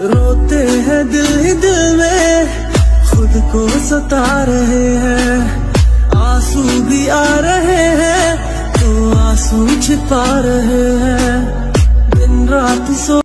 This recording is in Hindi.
रोते हैं दिल ही दिल में, खुद को सता रहे हैं। आँसू भी आ रहे हैं तो आँसू छिपा रहे हैं। दिन रात सो